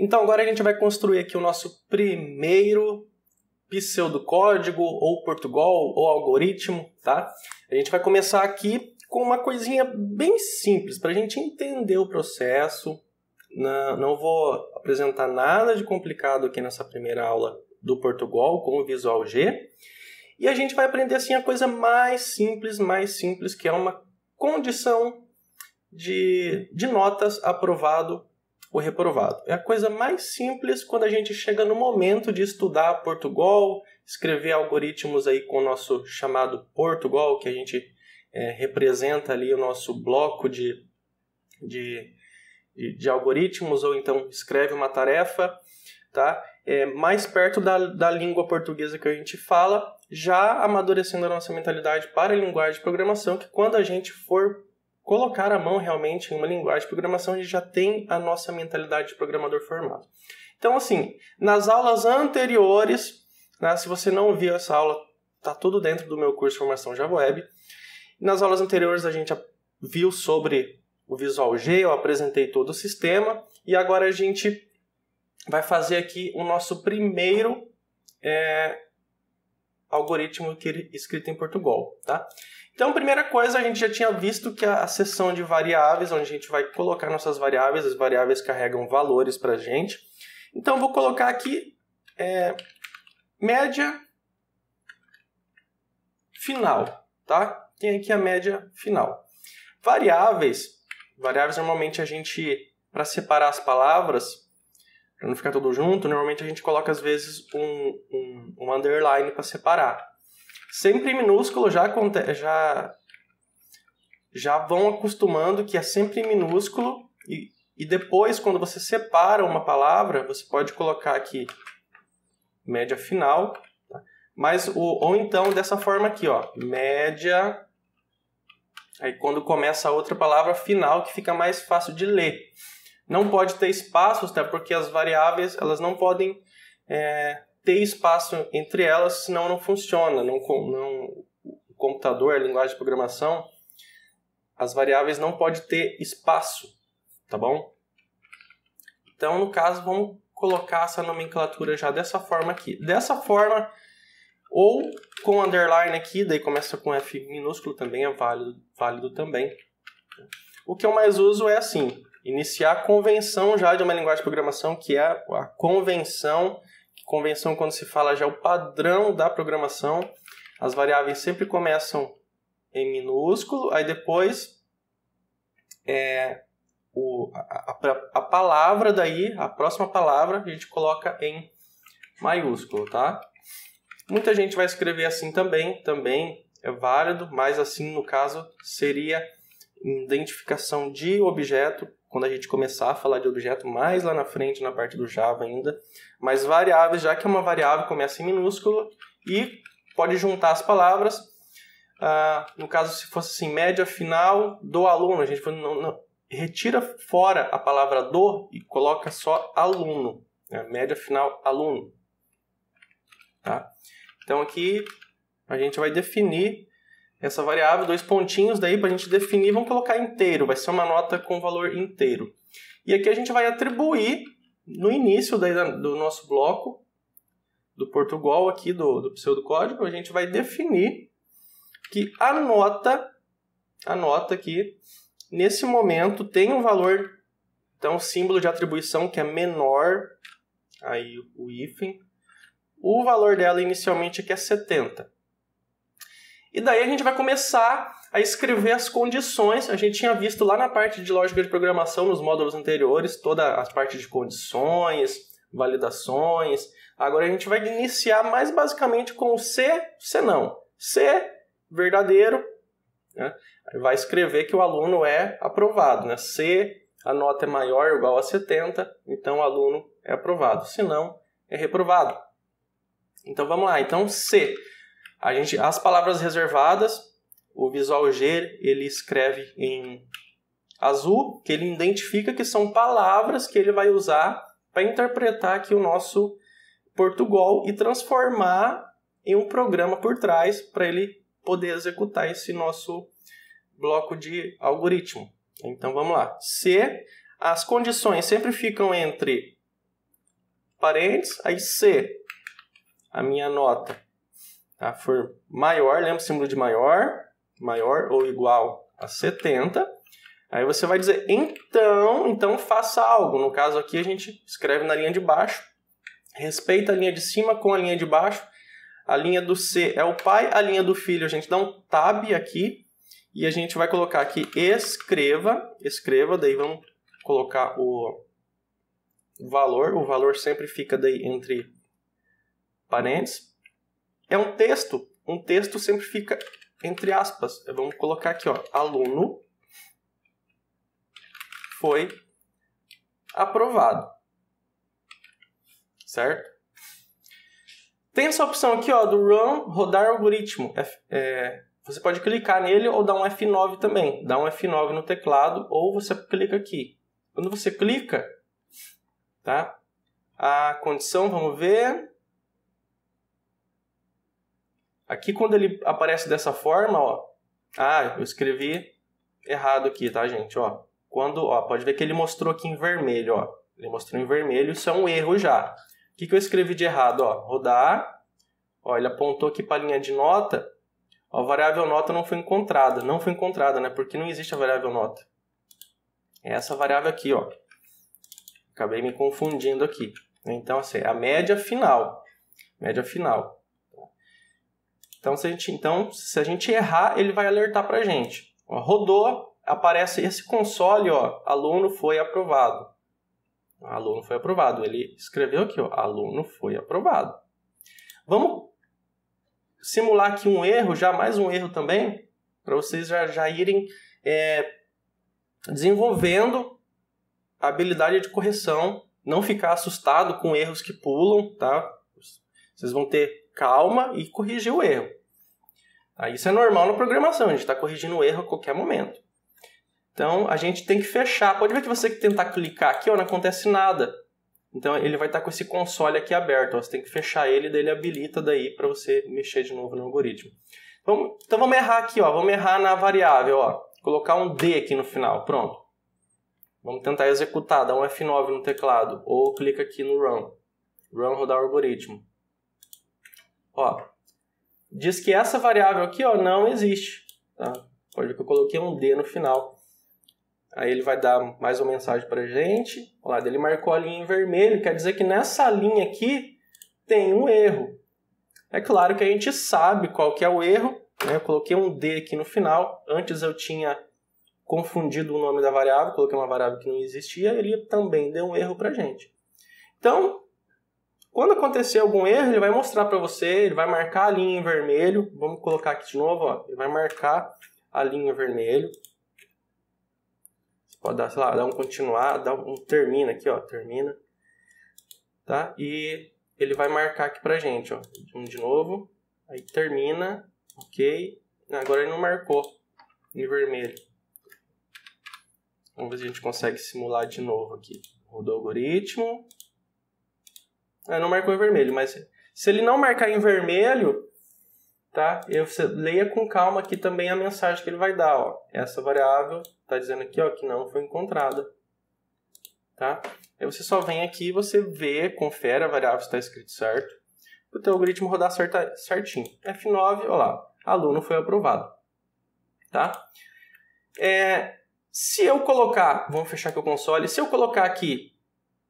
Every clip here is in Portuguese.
Então agora a gente vai construir aqui o nosso primeiro pseudocódigo ou Portugal ou algoritmo, tá? A gente vai começar aqui com uma coisinha bem simples para a gente entender o processo. Não, não vou apresentar nada de complicado aqui nessa primeira aula do Portugal com o Visual G. E a gente vai aprender assim a coisa mais simples, mais simples, que é uma condição de, de notas aprovado ou reprovado. É a coisa mais simples quando a gente chega no momento de estudar Portugal, escrever algoritmos aí com o nosso chamado Portugal, que a gente é, representa ali o nosso bloco de, de, de, de, algoritmos, ou então escreve uma tarefa, tá? É, mais perto da, da língua portuguesa que a gente fala, já amadurecendo a nossa mentalidade para a linguagem de programação, que quando a gente for colocar a mão realmente em uma linguagem de programação, a gente já tem a nossa mentalidade de programador formado. Então, assim, nas aulas anteriores, né, se você não viu essa aula, tá tudo dentro do meu curso de Formação Java Web. Nas aulas anteriores a gente viu sobre o Visual G, eu apresentei todo o sistema e agora a gente vai fazer aqui o nosso primeiro é, algoritmo escrito em Portugal, tá? Então, primeira coisa, a gente já tinha visto que a, seção de variáveis, onde a gente vai colocar nossas variáveis, as variáveis carregam valores para a gente. Então, vou colocar aqui é, média final, tá? tem aqui a média final. Variáveis, variáveis normalmente a gente, para separar as palavras, para não ficar tudo junto, normalmente a gente coloca às vezes um, um, um underline para separar. Sempre em minúsculo já, já, já vão acostumando que é sempre em minúsculo e, e depois quando você separa uma palavra, você pode colocar aqui média final, tá? mas o, ou então dessa forma aqui, ó, média Aí quando começa a outra palavra final que fica mais fácil de ler. Não pode ter espaços, até porque as variáveis elas não podem é, ter espaço entre elas, senão não funciona. Não, não, o computador, a linguagem de programação, as variáveis não pode ter espaço, tá bom? Então, no caso, vamos colocar essa nomenclatura já dessa forma aqui. Dessa forma, ou com underline aqui, daí começa com F minúsculo também, é válido, válido também. O que eu mais uso é assim, iniciar a convenção já de uma linguagem de programação, que é a convenção. Convenção, quando se fala já é o padrão da programação. As variáveis sempre começam em minúsculo, aí depois é, o, a, a, a palavra daí, a próxima palavra, a gente coloca em maiúsculo, tá? Muita gente vai escrever assim também, também é válido, mas assim no caso seria identificação de objeto, quando a gente começar a falar de objeto mais lá na frente na parte do Java ainda, mas variáveis, já que é uma variável começa em minúsculo e pode juntar as palavras. Ah, no caso, se fosse assim, média final do aluno, a gente não, não, retira fora a palavra do e coloca só aluno, né? média final aluno. Tá? Então aqui a gente vai definir essa variável, dois pontinhos daí para a gente definir, vamos colocar inteiro, vai ser uma nota com valor inteiro. E aqui a gente vai atribuir no início daí do nosso bloco, do Portugal aqui, do, do pseudocódigo, a gente vai definir que a nota, a nota aqui, nesse momento tem um valor, então símbolo de atribuição que é menor, aí o hífen, o valor dela inicialmente aqui é 70. E daí a gente vai começar a escrever as condições. A gente tinha visto lá na parte de lógica de programação, nos módulos anteriores, toda a parte de condições, validações. Agora a gente vai iniciar mais basicamente com C, C não. C, verdadeiro. Né? Vai escrever que o aluno é aprovado. Né? C, a nota é maior ou igual a 70, então o aluno é aprovado. Se não, é reprovado. Então vamos lá. Então C, a gente as palavras reservadas, o Visual G ele escreve em azul, que ele identifica que são palavras que ele vai usar para interpretar aqui o nosso Portugal e transformar em um programa por trás para ele poder executar esse nosso bloco de algoritmo. Então vamos lá. C, as condições sempre ficam entre parênteses, aí se a minha nota tá, for maior, lembra o símbolo de maior, maior ou igual a 70, aí você vai dizer então, então faça algo. No caso aqui a gente escreve na linha de baixo, respeita a linha de cima com a linha de baixo, a linha do C é o pai, a linha do filho a gente dá um tab aqui e a gente vai colocar aqui escreva, escreva, daí vamos colocar o valor, o valor sempre fica daí entre parênteses. É um texto, um texto sempre fica entre aspas. Vamos colocar aqui, ó, aluno foi aprovado. Certo? Tem essa opção aqui, ó, do Run, rodar algoritmo. É, você pode clicar nele ou dar um F9 também. Dá um F9 no teclado ou você clica aqui. Quando você clica, tá? A condição, vamos ver. Aqui quando ele aparece dessa forma, ó. Ah, eu escrevi errado aqui, tá, gente? Ó, quando, ó, pode ver que ele mostrou aqui em vermelho, ó. Ele mostrou em vermelho, isso é um erro já. O que, que eu escrevi de errado, ó? Rodar. Ó, ele apontou aqui para a linha de nota. Ó, a variável nota não foi encontrada. Não foi encontrada, né? Porque não existe a variável nota. É essa variável aqui, ó. Acabei me confundindo aqui. Então, assim, é a média final. Média final. Então, se a gente, então, se a gente errar, ele vai alertar para a gente. Rodou, aparece esse console, ó, aluno foi aprovado. Aluno foi aprovado. Ele escreveu aqui, ó, aluno foi aprovado. Vamos simular aqui um erro, já mais um erro também, para vocês já, já irem é, desenvolvendo a habilidade de correção, não ficar assustado com erros que pulam, tá? Vocês vão ter calma e corrigir o erro. Isso é normal na programação, a gente está corrigindo o erro a qualquer momento. Então a gente tem que fechar. Pode ver que você que tentar clicar aqui, ó, não acontece nada. Então ele vai estar tá com esse console aqui aberto. Ó. Você tem que fechar ele, daí ele habilita daí para você mexer de novo no algoritmo. Vamos, então vamos errar aqui, ó. Vamos errar na variável, ó. Colocar um D aqui no final. Pronto. Vamos tentar executar, dá um F9 no teclado, ou clica aqui no Run. Run rodar o algoritmo. Ó, diz que essa variável aqui ó, não existe. Tá? Pode ver que eu coloquei um D no final. Aí ele vai dar mais uma mensagem para a gente. Olha lá, ele marcou a linha em vermelho, quer dizer que nessa linha aqui tem um erro. É claro que a gente sabe qual que é o erro. Né? Eu coloquei um D aqui no final. Antes eu tinha confundido o nome da variável, coloquei uma variável que não existia, ele também deu um erro para gente. Então, quando acontecer algum erro, ele vai mostrar para você, ele vai marcar a linha em vermelho. Vamos colocar aqui de novo, ó. ele vai marcar a linha em vermelho. Você pode dar, sei lá, dar um continuar, dar um termina aqui, ó, termina. Tá? E ele vai marcar aqui pra gente, ó. Um de novo, aí termina, ok. Agora ele não marcou em vermelho. Vamos ver se a gente consegue simular de novo aqui. Rodou o algoritmo. Ah, não marcou em vermelho, mas se ele não marcar em vermelho, tá? Eu, você leia com calma aqui também a mensagem que ele vai dar, ó. Essa variável está dizendo aqui, ó, que não foi encontrada, tá? Aí você só vem aqui, você vê, confere a variável se está escrito certo, o teu algoritmo rodar certa, certinho. F9, olha lá, aluno foi aprovado, tá? É, se eu colocar, vamos fechar aqui o console, se eu colocar aqui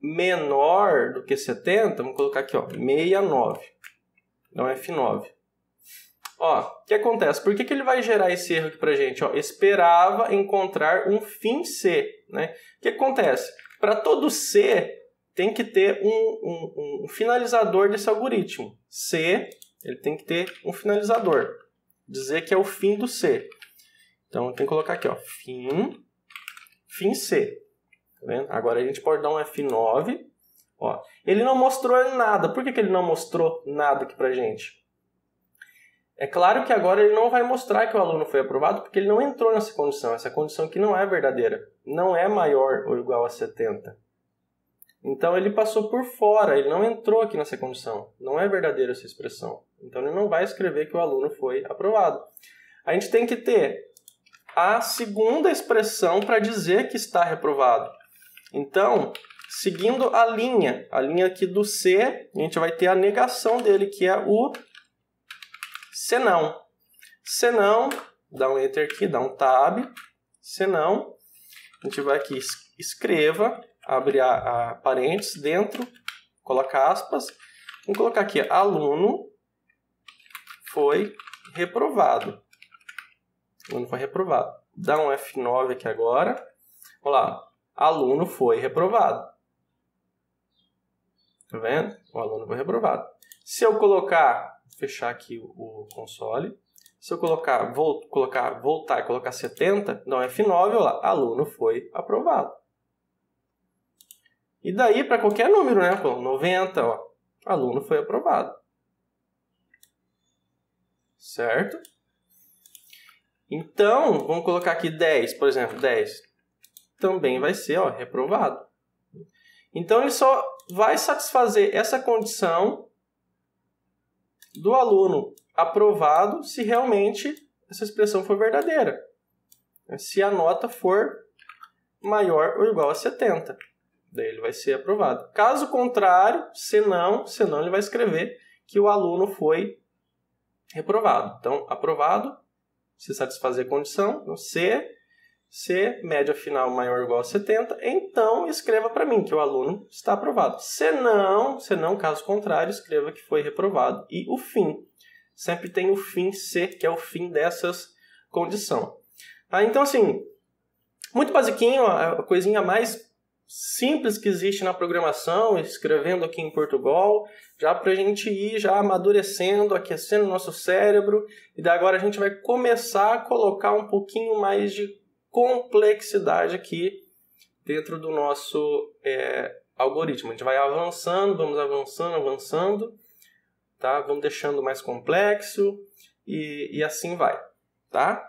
menor do que 70, vamos colocar aqui, ó, 69, não F9. Ó, o que acontece? Por que, que ele vai gerar esse erro aqui pra gente? Ó, esperava encontrar um fim C, né? O que acontece? Para todo C, tem que ter um, um, um, finalizador desse algoritmo. C, ele tem que ter um finalizador. Dizer que é o fim do C. Então, tem que colocar aqui, ó, fim fim C. Tá vendo? Agora a gente pode dar um F9. Ó. Ele não mostrou nada. Por que, que ele não mostrou nada aqui pra gente? É claro que agora ele não vai mostrar que o aluno foi aprovado porque ele não entrou nessa condição. Essa condição aqui não é verdadeira. Não é maior ou igual a 70. Então ele passou por fora, ele não entrou aqui nessa condição. Não é verdadeira essa expressão. Então ele não vai escrever que o aluno foi aprovado. A gente tem que ter a segunda expressão para dizer que está reprovado. Então, seguindo a linha, a linha aqui do C, a gente vai ter a negação dele, que é o senão. Senão, dá um enter aqui, dá um tab, senão, a gente vai aqui, escreva, abre a, a parênteses, dentro, coloca aspas, vamos colocar aqui, aluno foi reprovado. Aluno foi reprovado. Dá um F9 aqui agora. Olha lá, aluno foi reprovado. Tá vendo? O aluno foi reprovado. Se eu colocar, fechar aqui o, console, se eu colocar, vou, colocar, voltar e colocar 70, dá um F9, olha lá, aluno foi aprovado. E daí para qualquer número, né? 90, ó, aluno foi aprovado. Certo? Então, vamos colocar aqui 10, por exemplo, 10. Também vai ser ó, reprovado. Então, ele só vai satisfazer essa condição do aluno aprovado se realmente essa expressão for verdadeira. Se a nota for maior ou igual a 70. Daí ele vai ser aprovado. Caso contrário, se não, se não ele vai escrever que o aluno foi reprovado. Então, aprovado, se satisfazer a condição, C, C, média final maior ou igual a 70, então escreva para mim que o aluno está aprovado. Se não, se não, caso contrário, escreva que foi reprovado. E o fim. Sempre tem o fim C, que é o fim dessas condições. Ah, então, assim, muito basiquinho, a coisinha mais simples que existe na programação, escrevendo aqui em Portugal, já para a gente ir já amadurecendo, aquecendo o nosso cérebro, e daí agora a gente vai começar a colocar um pouquinho mais de complexidade aqui dentro do nosso é, algoritmo. A gente vai avançando, vamos avançando, avançando, tá? Vamos deixando mais complexo e, e assim vai, tá?